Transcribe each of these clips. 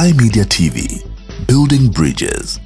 Pasly Media TV, building bridges.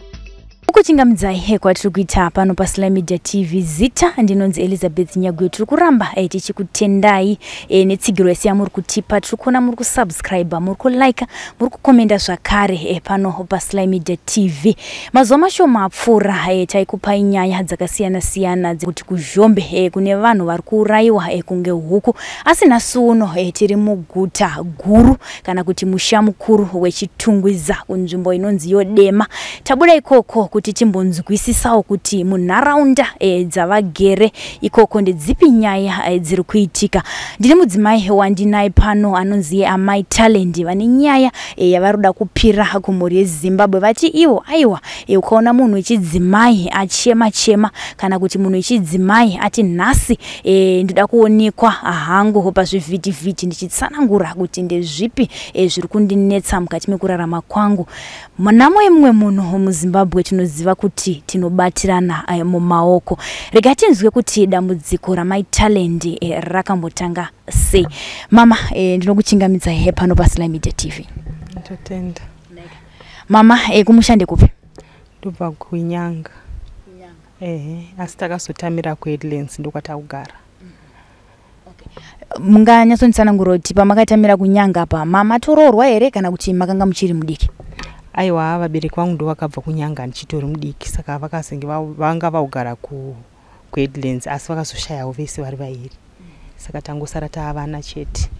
Ukuchingamidza kwatiri kuita pano pasly media tv zita ndinonzi elizabeth nyaguyo tiri kuramba tichikutendai e, netsigiro yese yamuri kutipa tiri kuona muri kusubscribe muri kulika muri kukomenda zvakare e, pano pasly media tv mazuva mashoma apfuura e, taikupai nyaya dzakasiyana-siyana kuti kuzhombe e, kune vanhu vari kuurayiwa e, kunge huku. Asi nhasi uno e, tiri muguta guru kana kuti musha mukuru wechitungwiza kunzvimbo inonzi yodema tabuda ikoko kuti timbonzwisisawo kuti munharaunda e, dzavagere ikoko ndedzipi nyaya e, dziri kuitika ndine mudzimai wandinai pano anonzi amai talend vane nyaya e, yavari kuda kupira kumhuri yezimbabwe. Vati ivo aiwa e, ukaona munhu wechidzimai achema chema kana kuti munhu wechidzimai ati nhasi e, ndoda kuonekwa hangu pazvivhitivhiti ndichitsanangura kuti ndezvipi e, zviri kundinetsa mukati mekurarama kwangu. Namwe mumwe munhu muzimbabwe tinoziva kuti tinobatirana eh, mumaoko. Rega tinzwe kuti dambudziko ramai talend eh, rakambotanga sei? Mama eh, ndinokuchingamidza he pano pasly media tv ndotenda. Mama eh, kumushande kupi? Ndobva kunyanga ehe asi takazotamira kuheadlands ndokwatakugara munganyatsonditsanangura kuti pamakatamira kunyanga pa mamatoroorwa here kana kuti makanga muchiri mudiki aiwa vabereki vangu ndo vakabva kunyanga ndichitori mudiki saka vakazenge va- vanga vaugara ku- kuheadlands asi vakazoshayawo vese vari vairi. Saka tangosara taavana chete.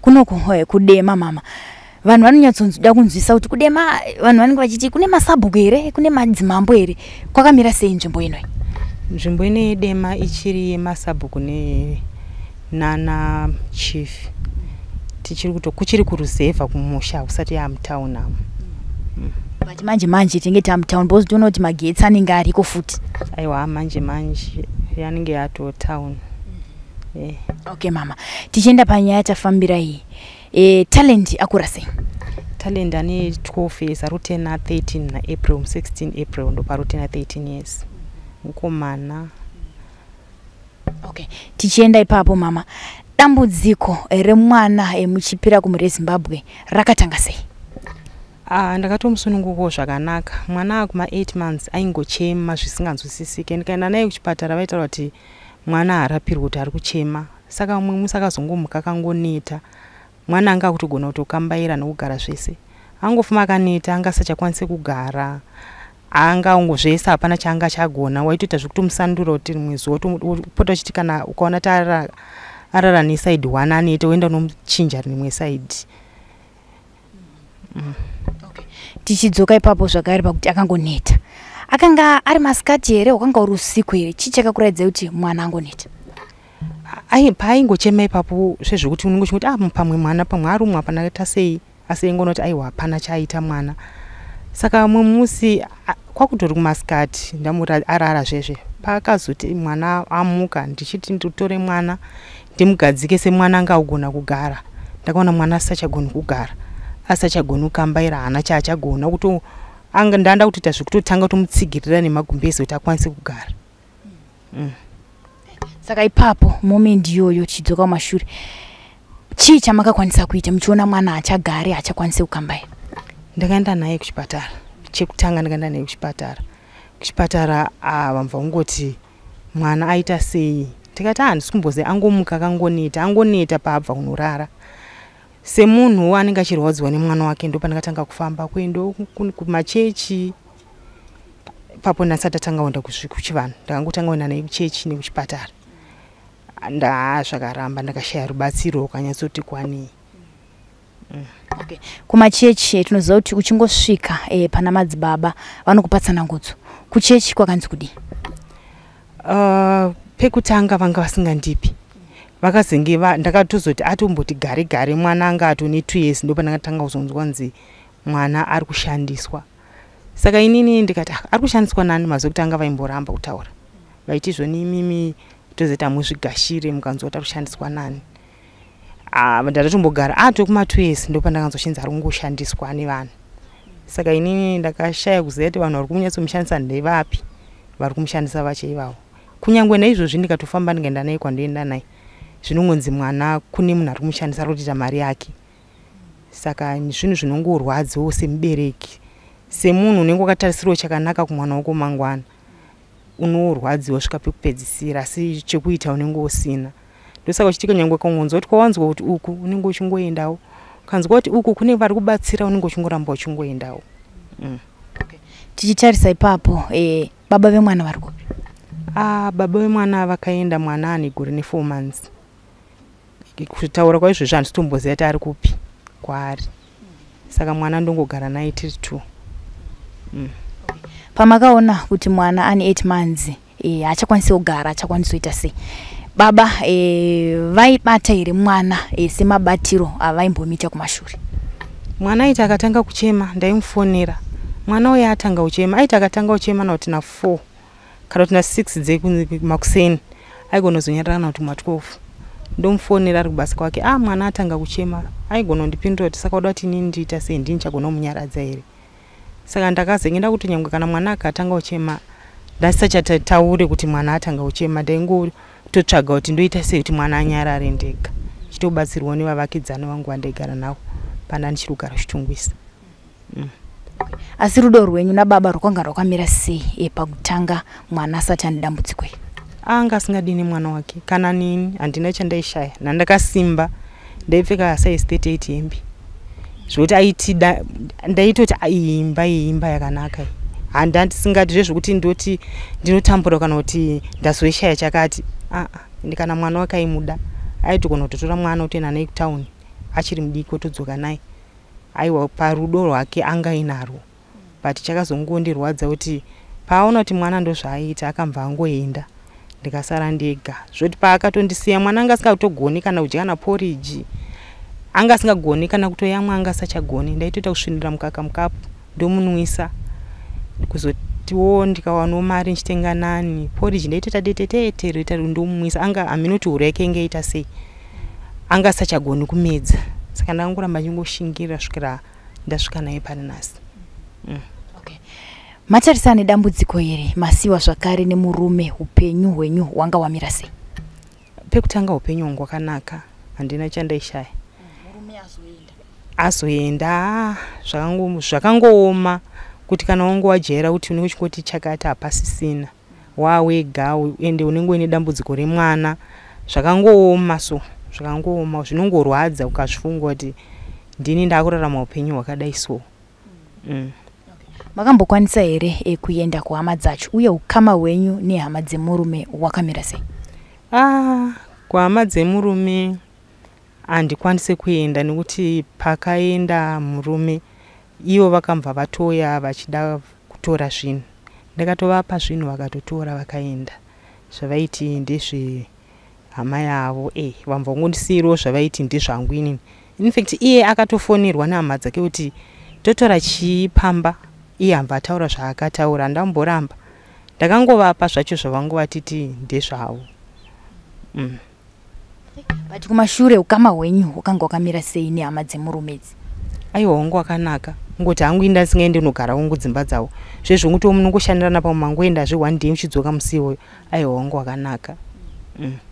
Kunoku eh, kudema mama. Vanhu vanonyatsonzoda kunzwisa kuti kudema vanhu vanenge vachiti kune masabhuku here kune madzimambo here? Kwakamira sei nzvimbo inoi nzvimbo ine yedema ichiri yemasabhuku ne nana chief tichiri kuto kuchiri kuruzevha kumusha kusati yamutauni amo but manje manje tinge tamtown because toona kuti magetsi anenge ariko futi. Aiwa manje manje yanenge yatotauni eh. okay mama. Tichienda panyaya tafambira iyi. E, talend akura sei? Talend ane 12 years arutena 13 naapril 16 april ndo parutena 13 years. Mukomana. Okay. Tichienda ipapo mama dambudziko eh, remwana e, muchipira kumhuri yezimbabwe rakatanga sei ah, ndakatomusununguko zvakanaka mwana akuma 8 months aingochema zvisinganzwisisike ndikaenda naye kuchipatara vaitaura kuti mwana haarapirwi kuti ari kuchema saka mumwe musi akazongomuka akangoneta mwana anga akutogona kutokambaira nokugara zvese angofuma akaneta anga asachakwanisi kugara anga ungo zvese hapana chaanga chagona waitoita zvekutomusandura kuti rimwe zuva pota uchiti kana ukaona taara arara nesaidi one anete woenda unomuchinja rimwe saidi tichidzoka ipapo zvakare pakuti akangoneta. Akanga ari masikati here hwakanga uri usiku here? Chii chakakuraidzai kuti mwana angoneta? Ai paaingochema ipapo zvezvekuti unenge uchinguti ah pamwe mwana pamwe arumwe hapana kaita sei. Asi aingoona kuti aiwa hapana chaaita mwana. Saka mumwe musi a- kwakutori kumasikati ndamuti arara zvezve. Paakazoti mwana amuka ndichiti nditore mwana ndimugadzike semwana anga agona kugara. Ndakaona mwana asachagoni kugara asachagoni kukambaira haana chaachagona kuto anga ndaanda kutoita zvekutotanga tomutsigirira nemagumbezi kuti akwanise kugara. Saka ipapo moment iyoyo chidzoka kumashure chii chamakakwanisa kuita? Muchiona mwana hachagari hachakwanisi kukambaira? Ndakaenda naye kuchipatara. Chekutanga ndakaenda naye kuchipatara. Kuchipatara ah, vamva kungoti mwana aita sei ndikati ah, handisi kumboziva angomuka akangoneta angoneta paabva kunorara semunhu anenge achirwadziwa nemwana wake ndo pandakatanga kufamba kuendo ku- kumachechi papo ndasati atanga kuzvi- kuchivanhu ndakangotanga kuenda naye kuchechi nekuchipatara. Ndaa zvakaramba ndakashaya rubatsiro rukanyatsoti kwanei kumachechi tinoziva kuti uchingosvika e, pana madzibaba vanokupatsana ngudzo kuchechi kwakanzi kudii? Uh, pekutanga vanga vasingandipi. Vakazenge va- ndakatozoti atomboti gare gare mwana anga atone two years ndo pandakatanga kuzonzwa nzi mwana ari kushandiswa. Saka inini ndikati "Ah, ari kushandiswa nani? Mazuva ekuti anga vaimboramba kutaura. Vaiti zvoni imimi tozoita muzvigashire mukanzwa kuti ari kushandiswa nani. Ah, ndakatombogara atokuma two years ndo pandakanzoshinzi ari kungoshandiswa nevanhu saka inini ndakashaya kuziva kuti vanhu vari kunyatsomushandisa ndevapi vari kumushandisa vacho ivavo kunyange naizvozvi ndikatofamba ndikaenda naye kwandoenda naye zvinongonzi mwana kune munhu ari kumushandisa ari kutoita mari yake. Saka zvinhu zvinongorwadzawo semubereki. Semunhu unenge wakatarisirawo chakanaka kumwana wako mangwana unorwadziwa svika pekupedzisira asi chekuita unenge usina. Ndosaka uchitika nyange kangonzwa kuti kwawanzwa kuti uku unenge uchingoendawo? Kanzwa kuti uku kune vari kubatsira unenge uchingoramba uchingoendawo. Mm. tichitarisa ipapo e, baba vemwana vari kupi ah, baba vemwana vakaenda mwana ane gore nefour months. Kutaura kwaizvozvo handitomboziva ti ari kupi kwaari. Saka mwana ndongogara naye tiri two. Mm. pamakaona kuti mwana ane 8 months e, achakwanisi kugara achakwanisi kuita sei. Baba e, vaibata here mwana e, semabatiro avaimbomuita kumashure? Mwana aiti akatanga kuchema ndaimufonera mwana uyo atanga uchema aiti akatanga uchema nauti na4 kana kuti na6 dzemakuseni aigonozonyarara kuti ma12 ndomufonera ari kubasa kwake a ah, mwana atanga kuchema aigona kundipindura kuti saka uda kuti inini ndiita sei? Ndini chagona kumunyaradza here? Saka ndakazenge nda kuti nyangwe kana mwana akatanga uchema ndasachataure kuti mwana atanga uchema ndaingototsvaga kuti ndoita sei kuti mwana anyarare ndega? Chitobatsirwa nevavakidzani vangu vandaigara navo pana ndichiri kugara chitungwisa mm. Asi rudo rwenyu nababa rwakanga rwakamira sei e pakutanga mwana asati ane dambudziko anga asingadini mwana wake. Kana nini? Handina chandaishaya nandakasimba ndaipfeka size 38 hembi zvokuti aiti ndaitoti imba yeimba yakanaka handandisingati zvezvokuti ndoti ndinotambura kana kuti ndazoishaya chakati aa kana mwana wakaimuda aitogona kutotora mwana utoenda naye kutauni achiri mudiki otodzoka naye aiwa parudo rwake angainarwo but chakazongondirwadza kuti paaona kuti mwana ndozvaaita akambva angoenda ndikasara ndega. Zvoti paakatondisiya mwana anga asingakutogoni kana kudya na poriji anga asingagoni kana kutoyamwa anga asachagoni ndaitoita kusvinira mukaka mukapu ndomunwisa kuzotiwo ndikawanawo mari nchitenga nani poriji ndaitoita detetete roita ndomumwisa anga haminoti huro yake ingeita sei? Anga asachagoni kumedza saka ndakangoramba chingoshingira svikira ndasvika naye pari nhasi. Mm. okay. matarisana nedambudziko here? Masiwa zvakare nemurume upenyu hwenyu hwanga hwamira sei? Pekutanga upenyu hwangu hwakanaka handina chandaishaya. Azoenda. Zvakangooma kuti kana wange wajaira kuti unenge uchingoti chakati hapasisina. Wawega ende unenge uine dambudziko remwana. Zvakangooma so zvakangooma zvinongorwadza ukazvifunga kuti ndini ndaakurarama upenyu hwakadai so. Mm. makambokwanisa here ekuenda kuhama dzacho uye ukama hwenyu nehama dzemurume hwakamira sei? Ah, kuhama dzemurume handikwanise kuenda nekuti pakaenda murume ivo vakambva vatoya vachida kutora zvinhu. Ndakatovapa zvinhu vakatotora vakaenda. Zvavaiti ndezvehama yavo. E vamva kungondisiyirawo zvavaiti ndezvangu inini. Infact iye akatofonerwa nehama dzake kuti totora chii pamba iye hambva ataura zvaakataura handamboramba ndakangovapa zvacho zvavangu vatiti ndezvavo mm. But kumashure ukama hwenyu hwakanga hwakamira sei nehama dzemurumedzi aiwa wangu wakanaka ngoti hangu inda singaende nogara wangu dzimba dzavo zvezvo nguti munongoshandirana pamwe mangoendazve one day uchidzoka musi iwoyo aiwa wangu wakanaka mm.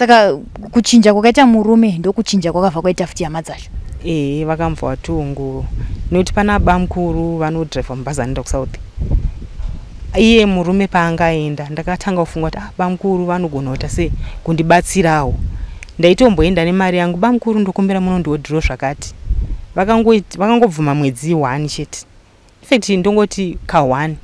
Saka kuchinja kwakaita murume ndokuchinja kwakabva kwaita futi hama dzacho ee vakambva vatongo nekuti pana bamukuru vanodhiraivha mubhazi anoenda kusouth iye murume paangaenda ndakatanga kufunga kuti ah, bamukuru vanogona kuita sei kundibatsirawo ndaitomboenda nemari yangu bamukuru ndokumbira munondiodhiro zvakati. Vakangobvuma mwedzi one chete. Infact ndongoti ka1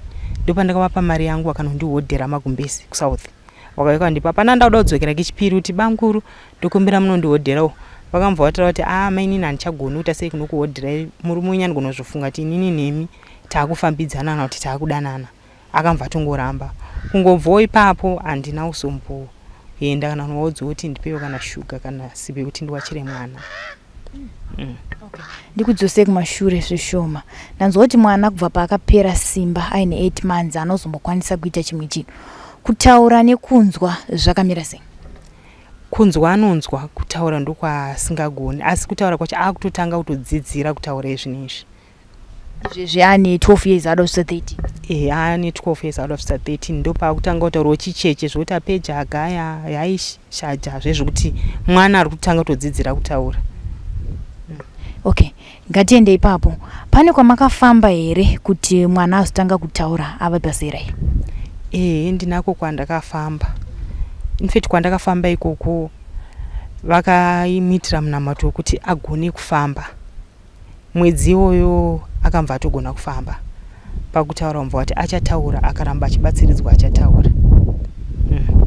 ndopandakavapa mari yangu vakanondihodhera magumbesi kusouth vakaikandipa pana ndauda kudzokera kechipiri kuti bamukuru ndokumbira munondihodherawo vakambva vatara kuti a ah, mainini handichagoni kuita sei kunokuhodherai murume wenyu anogona kuzvofunga kuti inini nemi taakufambidzana kana kuti taakudanana. Akamva tongoramba kungobvawo ipapo handina kusomboenda kana kunovaudza kuti ndipewo kana shuga kana sipe kuti ndiwachire mwana. Mm. ndikudzosei kumashure zvishoma ndanzwa kuti mwana kubva paakapera simba aine 8 months anozombokwanisa kuita chimwe chinhu kutaura nekunzwa zvakamira sei? Kunzwa anonzwa kutaura ndokwasingagoni asi kutaura kwacho akutotanga kutodzidzira kutaura izvinhu izvi izvezvi ane 12 years out of 13 e ane 12 years out of 13 ndopaakutanga kutaurawo chicheche zvokuti apeja agaya yaishaja zvezvokuti mwana ari kutanga kutodzidzira kutaura. Okay ngatiende ipapo. Pane kwamakafamba here kuti mwana azotanga kutaura ava pazera iyi ehe ndinako kwandakafamba. Infact kwandakafamba ikoko vakaimitira munamato wekuti agone kufamba. Mwedzi iwoyo akambva atogona kufamba. Pakutaura mva kuti achataura akaramba achibatsiridzwa achataura. Mm.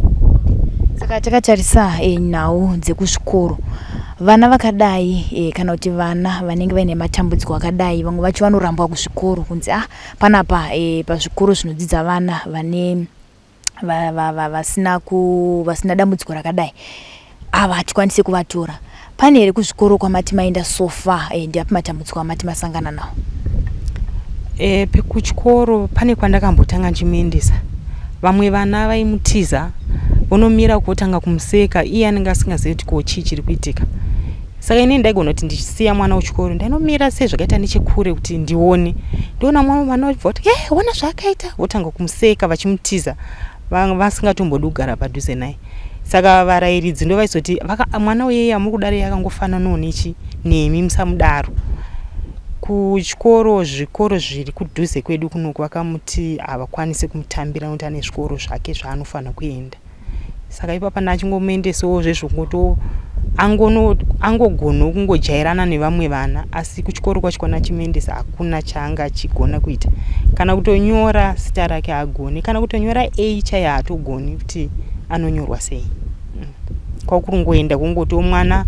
saka takatarisa e, nhau dzekuzvikoro vana vakadai e, kana kuti vana vanenge vaine matambudziko akadai vamwe vacho vanorambwa kuzvikoro kunzi ah panapa e, pazvikoro zvinodzidza vana vane va- va- va- vasina vasina dambudziko rakadai ava hatikwanisi kuvatora. Pane here kuzvikoro kwamati maenda sofa e, ndiapi matambudziko amati masangana nawo? E, pekuchikoro pane kwandakambotanga nchimuendesa. Vamwe vana vaimutiza vonomira kotanga kumuseka iye anenge asingazivi kuti ko chii chiri kuitika saka ini ndaigona kuti ndichisiya mwana wechikoro ndainomira sei zvakaita nechekure kuti ndione. Ndiona mwana mwana wachibva kuti e ona zvaakaita. Votanga kumuseka vachimutiza va- vasingatombodi kugara padhuze naye. Saka varayiridzi ndo vaizoti "Vaka- mwana uyeye amuri kudarei akangofananawo nechi nemi musamudaro kuchikoro zvikoro zviri kudhuze kwedu kunoku vakamuti havakwanisi kumutambira nokuti ane zvikoro zvake zvaanofanira kuenda. Saka ipapa ndachingomuendesawo zvezvokuto angono angogono kungojairana nevamwe vana asi kuchikoro kwacho kwanachimuendesa hakuna chaanga achigona kuita. Kana kutonyora zita rake agoni kana kutonyora a chaiyo haatogoni kuti anonyorwa sei. Mm. kwakurungoenda kungoti mwana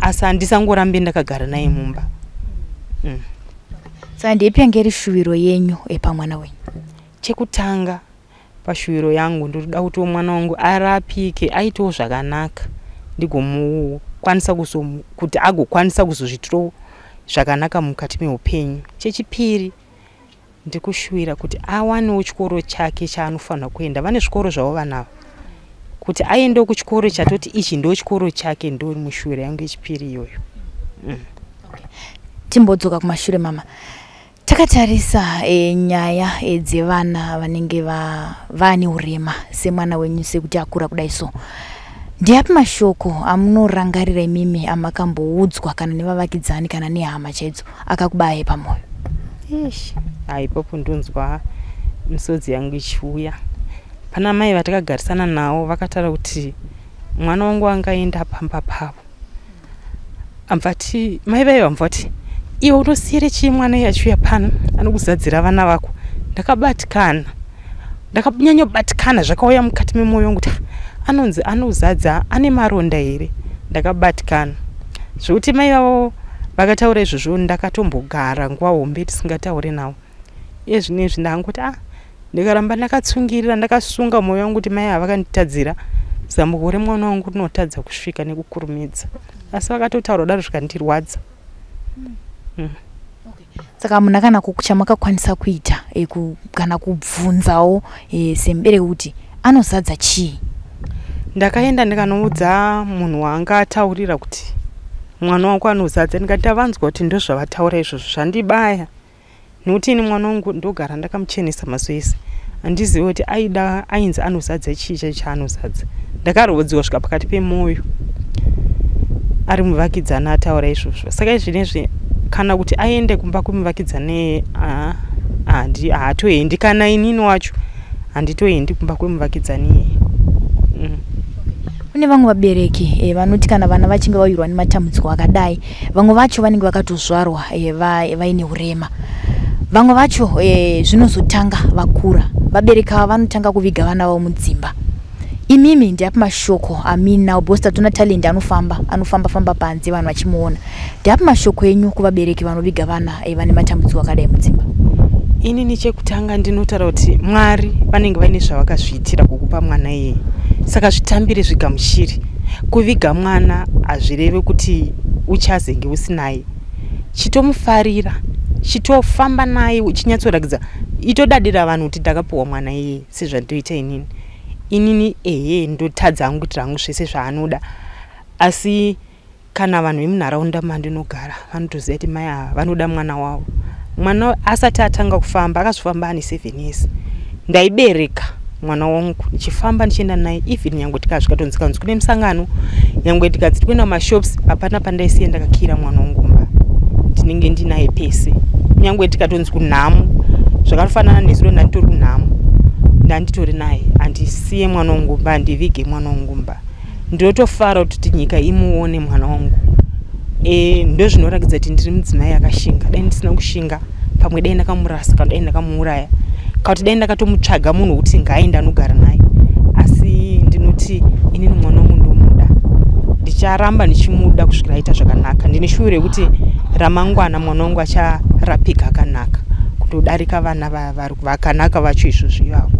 asi handisangorambe ndakagara naye mumba. Mm. saka ndeipi yange iri shuwiro yenyu pamwana wenyu. Chekutanga pashuwiro yangu ndotoda kuti mwana wangu arapike aitewo zvakanaka ndigomukwanisa kuzomu- kuti agokwanisa kuzozvitirawo zvakanaka mukati meupenyu. Chechipiri ndikushuwira kuti awanewo chikoro chake chaanofanira kuenda. Vane zvikoro zvavo vanavo. Kuti aendewo kuchikoro chatoti ichi ndo chikoro chake ndo mushuwiro yangu yechipiri iyoyo. Timbodzoka kumashure mama. Takatarisa e, nyaya e, dzevana vanenge va- vaane urema semwana wenyu sekuti akura kudai so ndiapi mashoko amunorangarira imimi amakamboudzwa kana nevavakidzani kana nehama chaidzo akakubaya pamwoyo ish haipopo ndonzwa misodzi yangu ichiuya. Pana mai vatakagarisana navo vakataura kuti mwana wangu angaenda pamba pavo. Amvati mai vai vamva kuti iwe unosiyire chii mwana iye achiuya pano? Anokuzadzira vana vako. Ndakabatikana. Ndakanyanyobatikana zvakauya mukati memwoyo wangu kuti "Ah, anonzi anozadza ane maronda here? Ndakabatikana. Zvokuti mai vavo vakataura izvozvo ndakatombogara nguva hombe tisingataure navo. Iye zvinezvi ndangoti a ndikaramba ndakatsungirira ndakasunga mwoyo wangu kuti mai havakanditadzira zambuko remwana wangu rinotadza kusvika nekukurumidza. Asi vakatotaura kudaro zvikandirwadza saka muna kana chamakakwanisa kuita e, ku, kana kubvunzawo e, semubereki kuti anozadza chii ndakaenda ndikanoudza munhu waanga ataurira kuti mwana wangu anozadza. Ndikati tavanzwa kuti ndo zvavataura izvozvo zvandibaya. Nekuti ini mwana wangu ndogara ndakamuchenesa mazuva ese handizivi kuti aida ainzi anozadza chii chai chaanozadza. Ndakarodzwa svika pakati pemwoyo ari muvakidzani ataura izvozvo. Saka izvinezvi kana kuti aende kumba kwemuvakidzani aa handi haatoendi. Kana inini wacho handitoendi kumba kwemuvakidzani. mm. Kune vamwe vabereki e, vanoti kana vana vachinge vawirwa nematambudziko akadai vamwe vacho vanenge vakatozvarwa e, va- vaine urema. Vamwe vacho e, zvinozotanga vakura. Vabereki ava vanotanga kuviga vana vavo mudzimba. Imimi ndiapi mashoko amina because tatona talend anofamba anofamba famba panze vanhu vachimuona. Ndiapi mashoko enyu kuvabereki vanoviga vana e, vane matambudziko akadai mudzimba? Inini chekutanga ndinotaura kuti mwari vanenge vaine zvavakazviitira kukupa mwana iyeye saka zvitambire zvigamushiri kuviga mwana hazvirevi kuti uchazenge usinaye chitomufarira chitofamba naye uchinyatsoratidza itodadira vanhu kuti ndakapiwa mwana iyeye sezvandinoita inini. Inini ehe ndotadza hangu kuitira hangu zvese zvaanoda. Asi kana vanhu vemunharaunda mandinogara vanotoziva kuti mai ava vanoda mwana wavo. Mwana asati atanga kufamba akazofamba ane seven years ndaibereka mwana wangu ndichifamba ndichienda naye even nyange tikasvika tonzi kanzi kune musangano nyange tikanzi tikuenda mumashops hapana pandaisiye ndakakira mwana wangu mba. Ndinenge ndinaye pese. Kunyange tikatonzi kunhamu zvakafanana nesu ndo ndanditori kunhamu ndanditori naye. Handisiye mwana wangumba handivige mwana wangumba ndinotofara kuti nyika imuone mwana wangu e, ndo zvinoratidza kuti ndiri mudzimai akashinga dai ndisina kushinga pamwe dai ndakamurasa kana dai ndakamuuraya kana kuti dai ndakatomutsvaga munhu wekuti ngaaende anogara naye. Asi ndinoti inini mwana wangu ndomuda. Ndicharamba ndichimuda kusvikira aita zvakanaka. Ndine shure yekuti ramangwana mwana wangu acharapika akanaka. Kutodarika vana vakanaka vacho izvozvo ivavo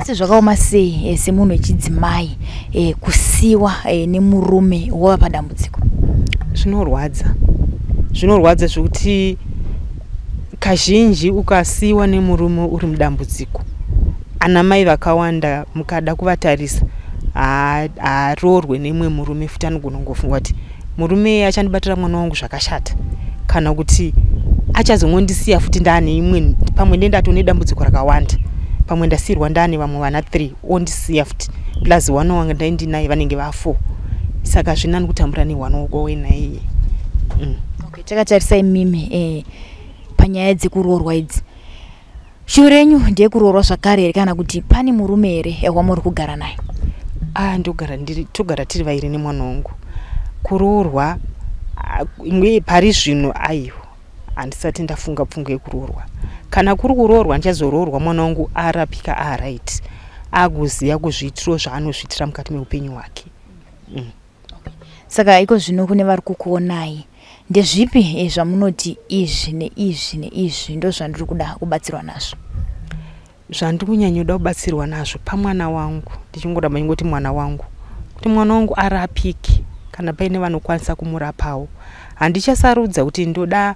asi zvakaoma sei e, semunhu wechidzimai e, kusiwa e, nemurume wava padambudziko? Zvinorwadza. Zvinorwadza zvekuti kazhinji ukasiyiwa nemurume uri mudambudziko. Ana mai vakawanda mukada kuvatarisa haroorwe nemwe murume futi anogona kungofunga kuti murume achandibatira mwana wangu zvakashata. Kana kuti achazongondisiya futi ndaane imwe pamwe ndendatone dambudziko rakawanda. Pamwe ndasiyirwa ndaane vamwe vana 3 ondisiya futi. Plus wana wanga ndaindinaye vanenge va4 saka zvinani kutambura newana wako wenaiye mm. okay, takatarisa imimi eh, panyaya dzekuroorwa idzi. Shuro renyu ndeyekuroorwa zvakare here kana kuti pane murume here wamuri kugara naye? Ah, ndogara togara tiri vairi nemwana wangu. Kuroorwa imwe pari zvino aiwa handisati ndafunga pfunga yekuroorwa. Kana kuri kuroorwa ndichazoroorwa mwana wangu arapika aright akuziva kuzviitiro zvaanozviitira mukati meupenyu hwake. Mm. saka iko zvino kune vari kukuonai ndezvipi zvamunoti izvi neizvi neizvi ndo zvandiri kuda kubatsirwa nazvo? Zvandiri kunyanyoda kubatsirwa nazvo pamwana wangu. Ndichingoda manyingoti mwana wangu kuti mwana wangu arapike kana paine vanokwanisa kumurapawo. Handichasarudza kuti ndoda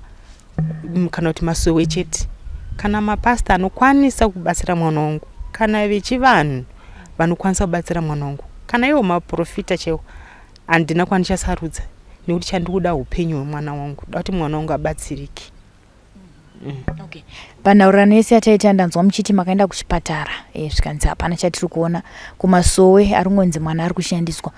kana kuti masowe chete. Kana mapasta anokwanisa kubatsira mwana wangu kana vechivanhu vanokwanisa kubatsira mwana wangu kana iwo maprofita chaiwo handina kwandichasarudza nekuti chandikuda upenyu hwemwana wangu da kuti mwana wangu abatsirike mm. okay. panhaurirano yese yataita ndanzwa muchiti makaenda kuchipatara. E, zvikanzi hapana chatiri kuona. Kumasowe ari ngonzi mwana ari kushandiswa.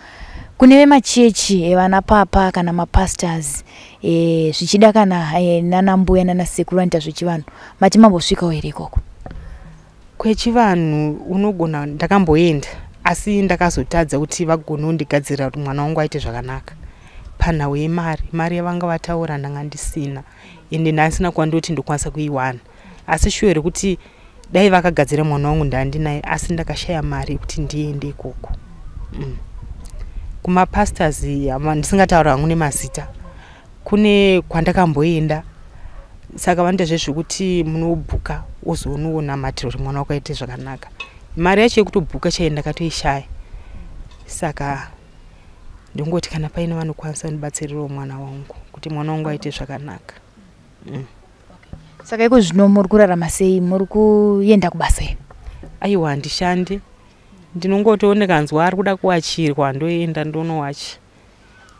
Kune vemachechi evana papa kana mapastors e, zvichida kana e, nanambuya nanasekuru anoita zvechivanhu. Mati mambosvikawo here ikoko? Kwechivanhu unogona ndakamboenda. Asi ndakazotadza kuti vagone kundigadzirira kuti mwana wangu aite zvakanaka panhau yemari. Mari yavanga vataura ndanga ndisina. Ende ndasina kwandoti ndokwanisa kuiwana. Asi shuwo rekuti dai vakagadzira mwana wangu ndandinaye asi ndakashaya mari yekuti ndiende ikoko. Mm. Kumapastors ndisingataura hangu nemazita kune kwandakamboenda. Saka vanoita zvezvekuti munobhuka wozoononamatira kuti mwana wakaite zvakanaka. Mari yacho yekutobhuka chai ndakatoishaya. Saka ndongoti kana paine vanokwanisa kundibatsirirawo mwana wangu kuti mwana wangu aite zvakanaka. Mm. saka iko zvino muri kurarama sei? Muri kuenda kubasa aiwa handishandi. Ndinongotoone kanzwa ari kuda kuwachirwa ndoenda ndonowacha.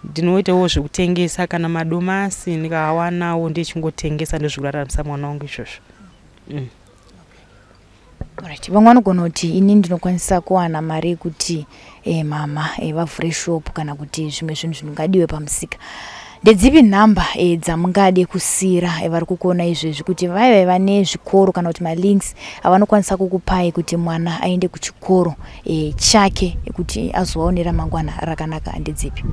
Ndinoitawo zvekutengesa kana madomasi ndikawanawo ndichingotengesa ndozvikuraramisa mwana wangu izvozvo. Mm. Right vamwe vanogona kuti ini ndinokwanisa kuwana mari yekuti e, mama e, vavhure shopu kana kuti zvimwe zvinhu zvinongadiwe pamusika. Ndedzipi nhamba e, dzamungade kusiyira e, vari kukuona izvezvi kuti vaiva vane zvikoro kana kuti malinks avanokwanisa kukupai kuti mwana aende kuchikoro e, chake kuti azovaonera mangwana rakanaka. Ndedzipi?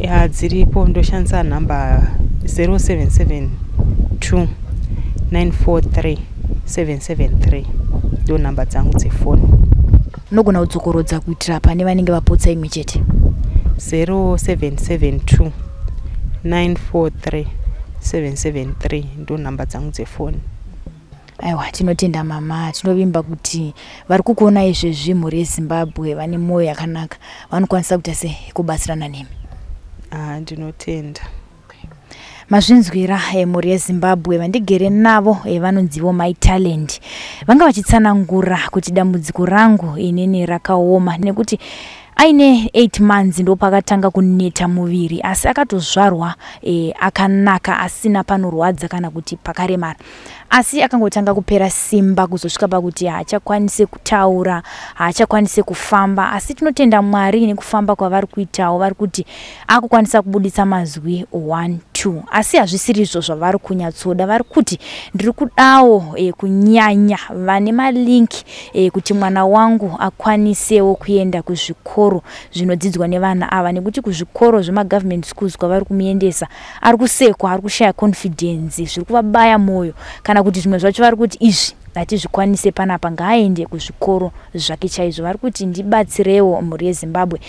Ya dziripo. Ndoshandisa nhamba 0772 943 773 ndo nhamba dzangu dzefoni. Unogona kudzokorodza kuitira pane vanenge vapotsa imwe chete? 0772 943773 ndo nhamba dzangu dzefoni. Aiwa tinotenda mama. Tinovimba kuti vari kukuona izvezvi mhuri yezimbabwe vane mwoyo yakanaka. Vanokwanisa kuita se kubatsirana nemi? Ah, ndinotenda mazvinzwira emhuri yezimbabwe. Vandigere navo vanonzivo mytalend vanga vachitsanangura kuti dambudziko rangu inini rakaoma nekuti aine 8 months ndo pakatanga kuneta muviri asi akatozvarwa e, akanaka asina panorwadza kana kuti pakaremara. Asi akangotanga kupera simba kuzosvika pakuti haachakwanisi kutaura haachakwanisi kufamba asi tinotenda mwari nekufamba kwavari kuitawo vari kuti akukwanisa kubudisa mazwi 1 too asi hazvisiri izvo zvavari kunyatsoda. Vari kuti ndiri kudawo e, kunyanya vane malinki e, kuti mwana wangu akwanisewo kuenda kuzvikoro zvinodzidzwa nevana ava. Nekuti kuzvikoro zvemagovernment schools kwavari kumuendesa ari kusekwa ari kushaya confidence zviri kuvabaya mwoyo kana kuti zvimwe zvacho vari kuti izvi hatizvikwanise panapa ngaaende kuzvikoro zvake chaizvo. Vari kuti ndibatsirewo mhuri yezimbabwe.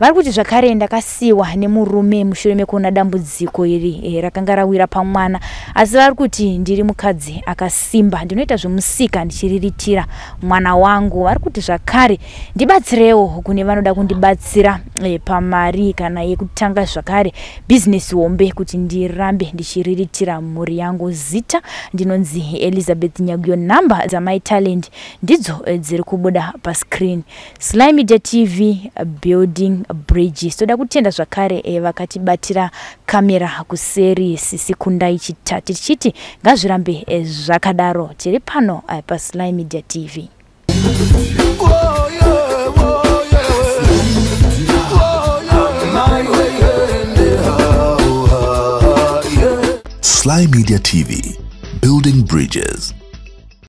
Vari kuti zvakare ndakasiyiwa nemurume mushure mekuona dambudziko iri e, rakanga rawira pamwana. Asi vari kuti ndiri mukadzi akasimba. Ndinoita zvemusika ndichiriritira mwana wangu. Vari kuti zvakare ndibatsirewo kune vanoda kundibatsira e, pamari kana yekutanga zvakare. Bhizinesi hombe kuti ndirambe ndichiriritira mhuri yangu. Zita ndinonzi elizabeth nyaguyo namba dzamaitalend ndidzo eh, dziri kubuda pascreen. Sly media tv building bridges. Toda kutenda zvakare eh, vakatibatira kamera kuseri sisi kundai chitati tichiti ngazvirambe eh, zvakadaro. Tiri pano eh, pasly media tv Sly Media TV, building bridges.